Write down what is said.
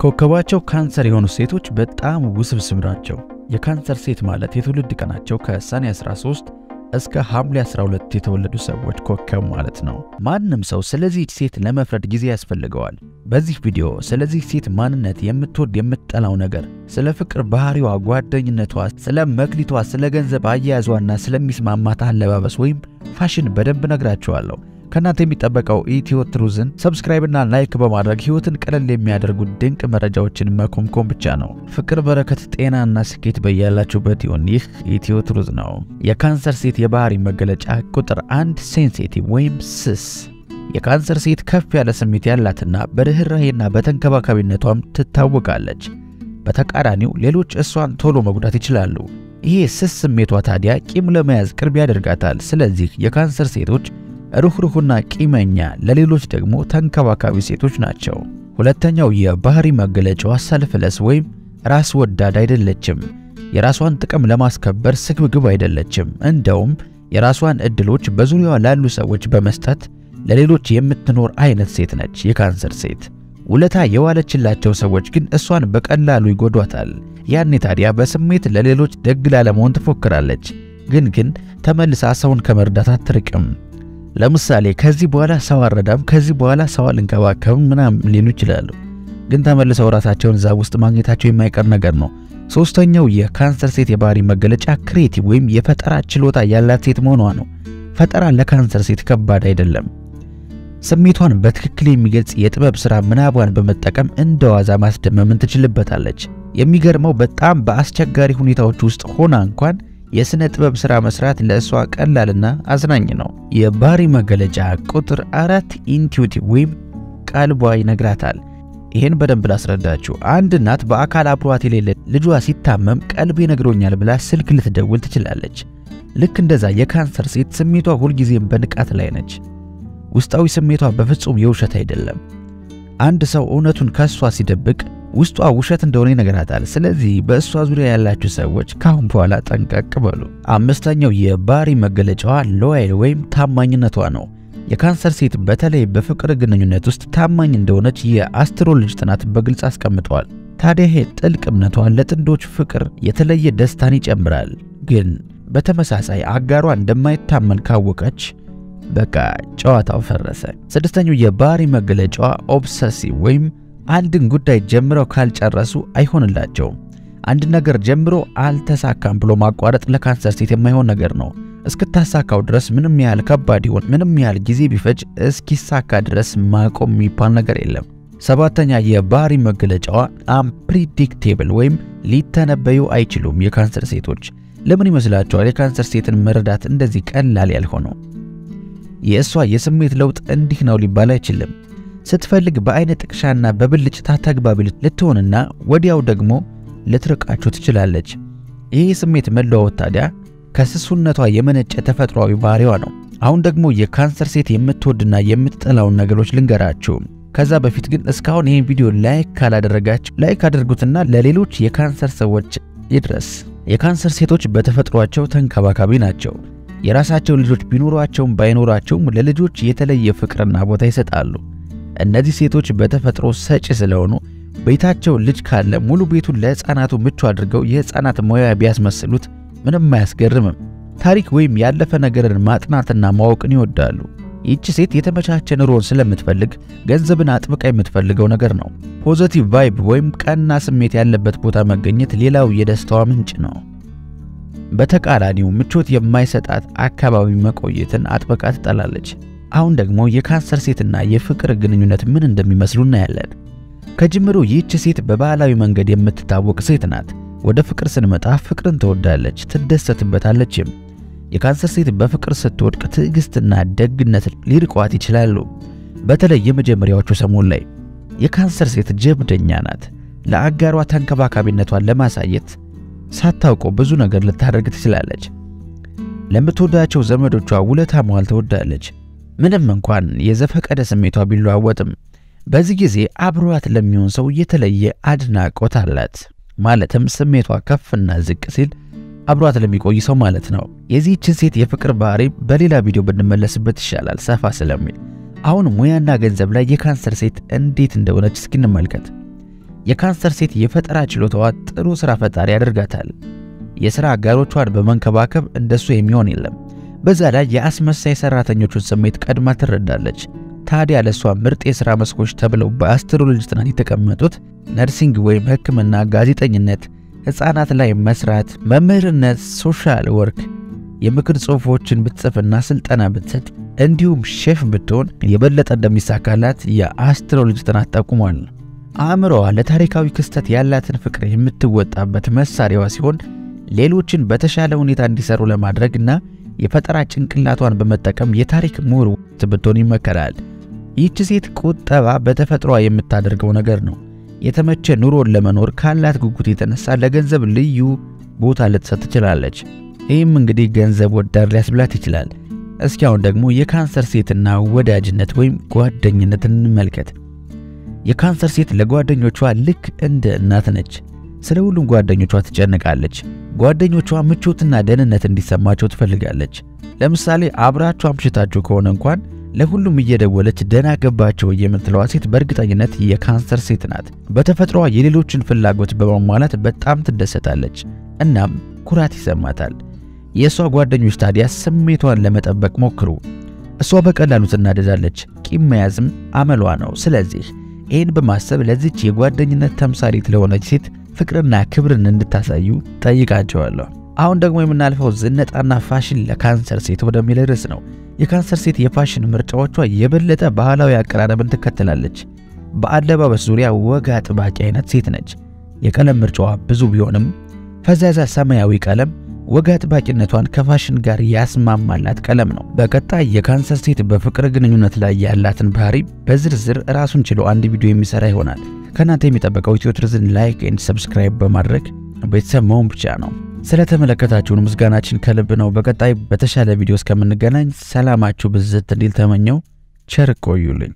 ኮከባቸው ካንሰር የሆኑ ሴቶች በጣም ውስብስብ ናቸው። የካንሰር ሴት ማለት የትውልድ ቀናቸው ከሰኔ 13 እስከ ሐምሌ 12 የተወለዱ ሰዎች ኮከብ ማለት ነው። ማንም ሰው ስለዚህ ሴት ለመፍረድ ጊዜ ያስፈልገዋል። በዚህ ቪዲዮ ስለዚህ ሴት ማንነት፣ የምትወድ የምትጠላው ነገር፣ ስለ ፍቅር ባህሪዋ፣ ጓደኝነቷ፣ ስለ መክሊቷ፣ ስለ ገንዘብ አያያዟና ስለሚስማማት አለባበስ ወይም ፋሽን በደንብ ነግራችኋለሁ። ከእናንተ የሚጠበቀው ኢትዮ ትሩዝን subscribe ና like በማድረግ ህይወትን ቀለል የሚያደርጉ ድንቅ መረጃዎችን መኮምኮም ብቻ ነው። ፍቅር፣ በረከት፣ ጤናና ስኬት በያላችሁበት ይሁን። ይህ ኢትዮ ትሩዝ ነው። የካንሰር ሴት የባህሪ መገለጫ ቁጥር አንድ sensitive ወይም ስስ። የካንሰር ሴት ከፍ ያለ ስሜት ያላትና በርህራሄና በተንከባካቢነቷም ትታወቃለች። በተቃራኒው ሌሎች እሷን ቶሎ መጉዳት ይችላሉ። ይሄ ስስ ስሜቷ ታዲያ ቂም ለመያዝ ቅርብ ያደርጋታል። ስለዚህ የካንሰር ሴቶች ሩህሩህና ቂመኛ ለሌሎች ደግሞ ተንከባካቢ ሴቶች ናቸው። ሁለተኛው የባህሪ መገለጫዋ selfless ወይም ራስ ወዳድ አይደለችም። የራሷን ጥቅም ለማስከበር ስግብግብ አይደለችም። እንደውም የራሷን እድሎች በዙሪያዋ ላሉ ሰዎች በመስጠት ለሌሎች የምትኖር አይነት ሴት ነች። የካንሰር ሴት ውለታ የዋለችላቸው ሰዎች ግን እሷን በቀላሉ ይጎዷታል። ያኔ ታዲያ በስሜት ለሌሎች ደግ ላለመሆን ትፎክራለች። ግን ግን ተመልሳ ሰውን ከመርዳት አትርቅም። ለምሳሌ ከዚህ በኋላ ሰው አረዳም፣ ከዚህ በኋላ ሰው አልንከባከብም ምናምን ሊሉ ይችላሉ። ግን ተመልሰው ራሳቸውን እዛ ውስጥ ማግኘታቸው የማይቀር ነገር ነው። ሶስተኛው የካንሰር ሴት የባህሪ መገለጫ creative ወይም የፈጠራ ችሎታ ያላት ሴት መሆኗ ነው። ፈጠራ ለካንሰር ሴት ከባድ አይደለም። ስሜቷን በትክክል የሚገልጽ የጥበብ ሥራ ምናቧን በመጠቀም እንደ ዋዛ ማስደመምን ትችልበታለች። የሚገርመው በጣም በአስቸጋሪ ሁኔታዎች ውስጥ ሆና እንኳን የሥነ ጥበብ ሥራ መስራት ለእሷ ቀላልና አዝናኝ ነው። የባህሪ መገለጫ ቁጥር አራት intuitive ወይም ቀልቧ ይነግራታል። ይህን በደንብ ላስረዳችሁ። አንድ እናት በአካል አብሯት የሌለ ልጇ ሲታመም ቀልቤ ነግሮኛል ብላ ስልክ ልትደውል ትችላለች። ልክ እንደዛ የካንሰር ሴት ስሜቷ ሁልጊዜም በንቃት ላይ ነች። ውስጣዊ ስሜቷ በፍጹም የውሸት አይደለም። አንድ ሰው እውነቱን ከሷ ሲደብቅ ውስጧ ውሸት እንደሆነ ይነግራታል። ስለዚህ በእሷ ዙሪያ ያላችሁ ሰዎች ካሁን በኋላ ጠንቀቅ በሉ። አምስተኛው የባህሪ መገለጫዋ loyal ወይም ታማኝነቷ ነው። የካንሰር ሴት በተለይ በፍቅር ግንኙነት ውስጥ ታማኝ እንደሆነች የ astrology ጥናት በግልጽ አስቀምጠዋል። ታዲያ ይሄ ጥልቅ እምነቷ ለጥንዶች ፍቅር የተለየ ደስታን ይጨምራል። ግን በተመሳሳይ አጋሯ እንደማይታመን ካወቀች በቃ ጨዋታው ፈረሰ። ስድስተኛው የባህሪ መገለጫዋ obsessive ወይም አንድን ጉዳይ ጀምረው ካልጨረሱ አይሆንላቸውም። አንድ ነገር ጀምሮ አልተሳካም ብሎ ማቋረጥ ለካንሰር ሴት የማይሆን ነገር ነው። እስክታሳካው ድረስ ምንም ያህል ከባድ ይሆን፣ ምንም ያህል ጊዜ ቢፈጅ እስኪሳካ ድረስ ማቆም የሚባል ነገር የለም። ሰባተኛ የባህሪ መገለጫዋ አንፕሪዲክቴብል ወይም ሊተነበዩ አይችሉም። የካንሰር ሴቶች ለምን ይመስላችኋል የካንሰር ሴትን መረዳት እንደዚህ ቀላል ያልሆነው? የእሷ የስሜት ለውጥ እንዲህ ነው ሊባል አይችልም። ስትፈልግ በአይን ጥቅሻና በብልጭታ ተግባቢ ልትሆንና ወዲያው ደግሞ ልትርቃችሁ ትችላለች። ይህ ስሜት መለዋወጥ ታዲያ ከስሱነቷ የመነጨ ተፈጥሯዊ ባህሪዋ ነው። አሁን ደግሞ የካንሰር ሴት የምትወድና የምትጠላውን ነገሮች ልንገራችሁ። ከዛ በፊት ግን እስካሁን ይህን ቪዲዮ like ካላደረጋችሁ like አድርጉትና ለሌሎች የካንሰር ሰዎች ይድረስ። የካንሰር ሴቶች በተፈጥሯቸው ተንከባካቢ ናቸው። የራሳቸው ልጆች ቢኖሯቸውም ባይኖራቸውም ለልጆች የተለየ ፍቅርና ቦታ ይሰጣሉ። እነዚህ ሴቶች በተፈጥሮ ሰጪ ስለሆኑ ቤታቸው ልጅ ካለ ሙሉ ቤቱን ለሕፃናቱ ምቹ አድርገው የሕፃናት ማቆያ ቢያስመስሉት ምንም አያስገርምም። ታሪክ ወይም ያለፈ ነገርን ማጥናትና ማወቅን ይወዳሉ። ይህች ሴት የተመቻቸ ኑሮን ስለምትፈልግ ገንዘብን አጥብቃ የምትፈልገው ነገር ነው። positive vibe ወይም ቀና ስሜት ያለበት ቦታ መገኘት ሌላው የደስታዋ ምንጭ ነው። በተቃራኒው ምቾት የማይሰጣት አካባቢ መቆየትን አጥብቃ ትጠላለች። አሁን ደግሞ የካንሰር ሴትና የፍቅር ግንኙነት ምን እንደሚመስሉ እናያለን። ከጅምሩ ይህች ሴት በባህላዊ መንገድ የምትታወቅ ሴት ናት። ወደ ፍቅር ስንመጣ ፍቅርን ትወዳለች፣ ትደሰትበታለችም። የካንሰር ሴት በፍቅር ስትወድቅ ትዕግስትና ደግነት ሊርቋት ይችላሉ። በተለይ የመጀመሪያዎቹ ሰሞን ላይ የካንሰር ሴት ጀብደኛ ናት። ለአጋሯ ተንከባካቢነቷን ለማሳየት ሳታውቀው ብዙ ነገር ልታደርግ ትችላለች። ለምትወዳቸው ዘመዶቿ ውለታ መዋል ትወዳለች። ምንም እንኳን የዘፈቀደ ስሜቷ ቢለዋወጥም በዚህ ጊዜ አብሯት ለሚሆን ሰው የተለየ አድናቆት አላት። ማለትም ስሜቷ ከፍና ዝቅ ሲል አብሯት ለሚቆይ ሰው ማለት ነው። የዚህችን ሴት የፍቅር ባህሪ በሌላ ቪዲዮ ብንመለስበት ይሻላል ሰፋ ስለሚል። አሁን ሙያና ገንዘብ ላይ የካንሰር ሴት እንዴት እንደሆነች እስኪ እንመልከት። የካንሰር ሴት የፈጠራ ችሎታዋ ጥሩ ሥራ ፈጣሪ ያደርጋታል። የሥራ አጋሮቿን በመንከባከብ እንደሱ የሚሆን የለም። በዛ ላይ የአስመሳይ ሰራተኞቹን ስሜት ቀድማ ትረዳለች። ታዲያ ለእሷ ምርጥ የሥራ መስኮች ተብለው በ astrology ጥናት የተቀመጡት nursing ወይም ሕክምና፣ ጋዜጠኝነት፣ ሕፃናት ላይ መስራት፣ መምህርነት፣ social work፣ የምክር ጽሑፎችን ብትጽፍና ስልጠና ብትሰጥ እንዲሁም ሼፍ ብትሆን የበለጠ እንደሚሳካላት የ astrology ጥናት ጠቁሟል። አእምሮዋ ለታሪካዊ ክስተት ያላትን ፍቅር የምትወጣበት መሳሪያዋ ሲሆን ሌሎችን በተሻለ ሁኔታ እንዲሰሩ ለማድረግና የፈጠራ ጭንቅላቷን በመጠቀም የታሪክ ምሁር ብትሆን ይመከራል። ይህች ሴት ቁጠባ በተፈጥሯ የምታደርገው ነገር ነው። የተመቸ ኑሮን ለመኖር ካላት ጉጉት የተነሳ ለገንዘብ ልዩ ቦታ ልትሰጥ ትችላለች። ይህም እንግዲህ ገንዘብ ወዳድ ሊያስብላት ይችላል። እስኪ አሁን ደግሞ የካንሰር ሴትና ወዳጅነት ወይም ጓደኝነት እንመልከት። የካንሰር ሴት ለጓደኞቿ ልክ እንደ እናት ነች። ስለ ሁሉም ጓደኞቿ ትጨነቃለች። ጓደኞቿ ምቾትና ደህንነት እንዲሰማቸው ትፈልጋለች። ለምሳሌ አብራችሁ አምሽታችሁ ከሆነ እንኳን ለሁሉም እየደወለች ደህና ገባቸው የምትለዋ ሴት በእርግጠኝነት የካንሰር ሴት ናት። በተፈጥሯ የሌሎችን ፍላጎት በማሟላት በጣም ትደሰታለች፣ እናም ኩራት ይሰማታል። የእሷ ጓደኞች ታዲያ ስሜቷን ለመጠበቅ ሞክሩ። እሷ በቀላሉ ትናደዳለች፣ ቂም መያዝም አመሏ ነው። ስለዚህ ይህን በማሰብ ለዚች የጓደኝነት ተምሳሌት ለሆነች ሴት ፍቅርና ክብርን እንድታሳዩ ጠይቃቸዋለሁ። አሁን ደግሞ የምናልፈው ዝነጣና ፋሽን ለካንሰር ሴት ወደሚል ርዕስ ነው። የካንሰር ሴት የፋሽን ምርጫዎቿ የበለጠ ባህላዊ አቀራረብን ትከተላለች። በአለባበስ ዙሪያ ወግ አጥባቂ አይነት ሴት ነች። የቀለም ምርጫዋ ብዙ ቢሆንም ፈዛዛ ሰማያዊ ቀለም ወግ አጥባቂነቷን ከፋሽን ጋር ያስማማላት ቀለም ነው። በቀጣይ የካንሰር ሴት በፍቅር ግንኙነት ላይ ያላትን ባህሪ በዝርዝር ራሱን ችሎ አንድ ቪዲዮ የሚሰራ ይሆናል። ከእናንተ የሚጠበቀው ኢትዮ ትሩዝን like and subscribe በማድረግ ቤተሰብ መሆን ብቻ ነው። ስለተመለከታችሁን ምስጋናችን ከልብ ነው። በቀጣይ በተሻለ ቪዲዮ እስከምንገናኝ ሰላማችሁ ብዝት እንዲል ተመኘሁ። ቸር ቆዩልኝ።